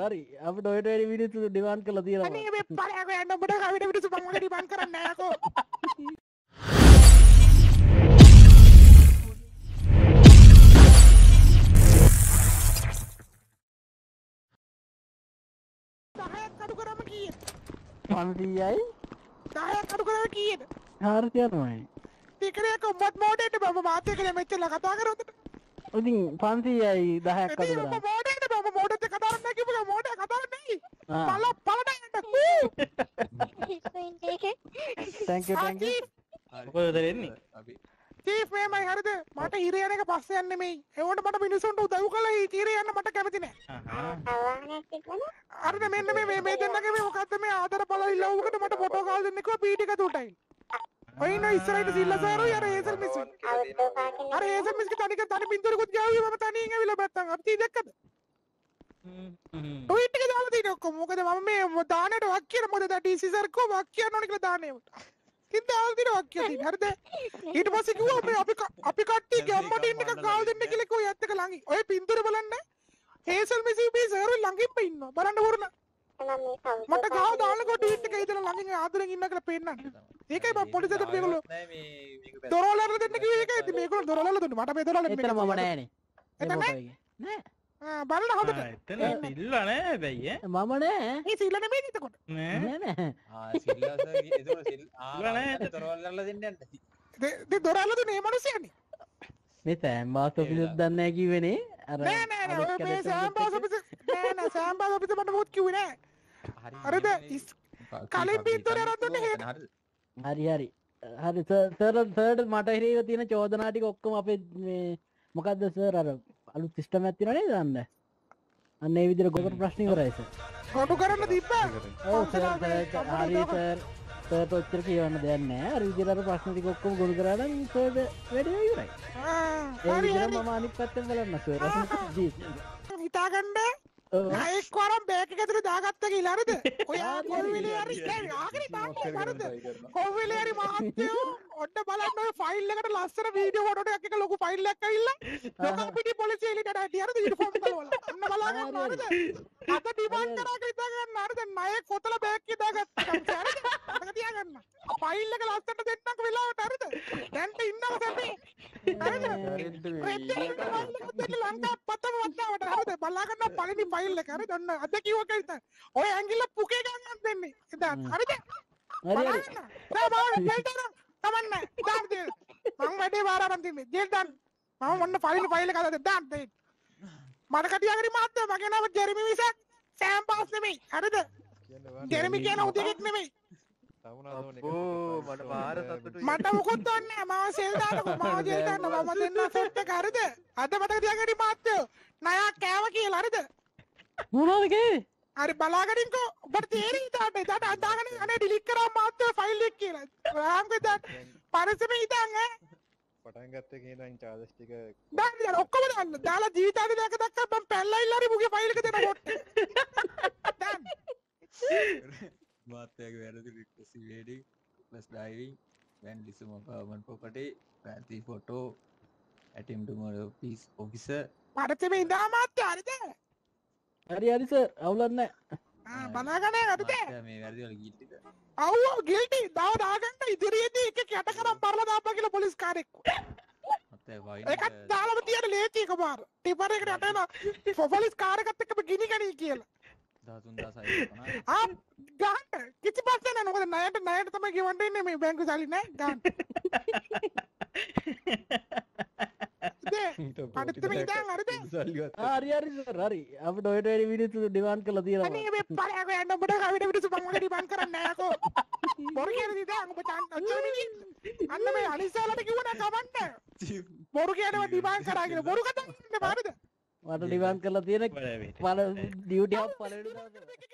හරි අප වැඩි විනිතු ඩිවාන් කළ තියෙනවා. අනේ මේ පලයක යන්න බට කවිට විටසු පමගට බන් කරන්න? යකෝ දහයක් කඩු කරම කිය පන්තියයි දහයක් කඩු කරම කියද? හාරතියනමයි තිකරයක උඹත් මෝඩයට බම මාතය කළ මෙච්චල කතා කරොත් ඉතින් පන්තියයි දහයක් කඩ මෝඩට බම මෝඩත කතාරන්න කිප මෝඩ කතාරන්නේ පල පලට තැංක තැංක මොකද දෙරෙන්නේ චීෆ් මේමයි හරිද? මට හිරයනක පස්ස යන්න මේ. එවට මට මිනිසුන්ට උදව් කල තීරයන්න මට කැමතිනෑ අරද මෙන්න මේ මේ දෙන්නගේ මේ මොකක්ද මේ ආදර පල ඉල්ලවකට මට පොටෝ කාල් දෙන්නෙකුව පීටික තුටයි ඔයින ඉස්සරයිට සිල්ලසාරු යර ඒසල් මිස් අර ඒසල් මිස්ක තනික තනි පින්තුරකුත් ගාවී මම තනියෙන් ඇවිල්ලා බැත්තන් අපි දැක්කද ට්වීට් එක දාලා තියෙන ඔක්කොම මොකද මම මේ දානට වක් කියන මොකද දා ඩීසි සර් කෝ වක් කියන්න ඕනේ කියලා දාන්නේ ඉතින් දාලා තියෙන වක් කියන හරිද ඊට පස්සේ කිව්වා අපි ක- අපි කට්ටිය ගම්මට ඉන්න එක කාල් දෙන්න කියලා කිව්වා යත් එක ළඟින් ඔය පින්තූර බලන්න හේසල් මිස් මේ සර් ළඟින්ම ඉන්නවා බලන්න වුරුණ මට ගාව දානකොට ට්වීට් එක ඉදලා ළඟින් ආදරෙන් ඉන්න කියලා පෙන්නන්න. ඒකයි මම පොලිසියට මේගොල්ලෝ දොරවල් දෙන්න කිව්වේ ඒකයි. ඉතින් මේගොල්ලෝ දොරවල් දුන්නේ. මට මේ දොරවල් එතන මම නෑනේ. එතන නෑ? නෑ. ආ, බලන්න හොඳට. එතන සිල්ල නෑ බැයිය. මම නෑ. මේ සිල්ල නෙමෙයි එතකොට. නෑ. නෑ නෑ. තොරවල්ල දෙන්නට දෙ දොරවල් දුන්නේ මේ මිනිස්සුනේ මේ තෑම් බාස් ඔෆිසුත් දන්න කිවෙනේ අර නෑ නෑ නෑ. අලුත් ඔය මේ කැඩෙන්න සෑම් බාස් ඔෆිස් නෑ නෑ. සෑම් බාස් ඔෆිස් මට මොකුත් කිව්වේ නෑ හරිද කලින් පින්තූරය අරන් දුන්නේ හේතු. හරි. හරි හරි. සර් සර්ට මට හිරේව තියෙන චෝදනාටික ඔක්කොම අපේ මේ මොකක්ද සර් අර අලු සිිස්ටම ඇතිනනේ දන්න? අන්න ඒ විදිර ගොකට ප්‍රශ්නි කරයිස කොටු කරන්න තිබ්බා. ඔච්චර කියවන්න දෙන්න අර විදිරට ප්‍රශ්නටි කොක්කොම ගොඩු කරන්න සර්ද වැඩ ඉවරයි. ආ, ඒ මම අනිත් පැත්තෙන් බලන්න සර් හිතාගන්න අයෙක් වරම් බෑක ඇතුර දාගත්ත කියලා හරිද ඔයා කොල්විලේ හරි මහත්තයෝ ඔන්න බලන්න ඔය ෆයිල් එකට ලස්සන වීඩියෝ ෆොටෝ එකක් එක ලොකු ෆයිල් එකක් ඇවිල්ලා ලොකු පිටි යුනිෆෝම් කළවල අන්න බලාගන්න හරිද? අද ඩිමාන්ඩ් කරා කියලා හිතාගන්න. හරිද? ණය කොතල බෑග් එක දාගත්තා? තියාගන්න. ෆයිල් එක ලස්සනට දෙන්නක වෙලාවට හරිද? දැන්ට ඉන්නව සැපේ පතම වත්තාවට හරිද බලාගන්න පළවෙනි ෆයිල් එක හරිද ඔන්න අද කිව්ව කයිත ඔය ඇඟිල්ල පුකේ ගන්නත් දෙන්නේ ඉතින් හරිද හරි හරි තමන්න දාන්ද මං වැඩේ වාරාරන් තින්නේ ජෙල් දාන්න මම ඔන්න පලින් ෆයිල් එකක් අද දාන්න දෙන්න මට කටියාගරි මාත්‍ය මගේ නම ජෙරමි මිසක් සෑම් පාස් නෙමෙයි හරිද ජෙරමි කියන උදෙක් නෙමෙයි මට මුකුත් ඔන්න මම සෙල් දාන්නකෝ. මම දාන්න මම දෙන්න සෙට් එක හරිද? අද මට තියාගරි මාත්‍යෝ. නයා කෑව කියලා හරිද? මොනවදගේ හරි බලාගනින්කෝ. ඔබට තේරී දාට දට අදාගන අන ඩිලික් කරා මාත්‍ය ෆයිල් එක් කියලා. රාම්ක දත් පරසම ඉතන් පටන් ගත්ත කියන චාදස්ටික දන්න ඔක්කොම දන්න. දාලා ජීවිතාන දැක දක්ක බම් පැල්ලයිල්ලරි මුගේ ෆයිල්ක දෙන. ොට් මාත්‍යක වැරදි රික්ටසි වේඩි ලස් ඩයිවිං වැන් ලිසුම පවමන් පොපටේ පැති ෆොටෝ ඇටම්ටමර පිස් ඔෆිස පරතම ඉදා මාත්‍ය අරිද හරි හරිස අවුලන්න බනාගනය ගතද මේ වැරදිවල ගීටික අව්ෝ ගිල්ටි දව දාගන්ට ඉදිරියේදී එක කැට කරම් පරල දාප කියල පොලිස් කාරෙක්කු එකත් දාලම තියට ලේතික මාර ටිපරකට අටන ෆොෆොලිස් කාරකත්තකම ගිනි ගනී කියලා ගන්න කිසි පස්සන නොකද නයට නයට තම ගෙවන්ට ඉන්න මේ බැංකු සලින ගන්න අඩත්තම ඉදන් අරද හරි හරි සර් හරි. අප වැඩි විනිතු ඩිවාන් කළ තියෙනවා. අනේ මේ පලයක යන්න ඔබට කවිට විටසු මංගට බන් කරන්න? යකෝ බොරු කියන දිද ඔබ අන්න මේ අනිසාලට කිවන කවන්න බොරු කියනව ඩිබාන් කරගෙන බොරු කතා බාරද මට ඩිවාන් කළ තියෙන පල ඩියුටියක් පලට